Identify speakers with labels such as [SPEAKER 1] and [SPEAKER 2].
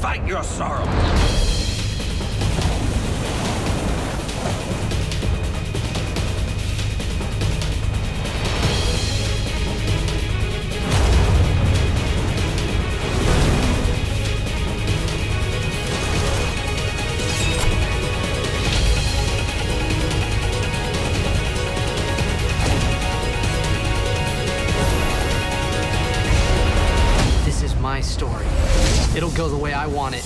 [SPEAKER 1] fight your sorrow.
[SPEAKER 2] This is my story. It'll go the way I want it.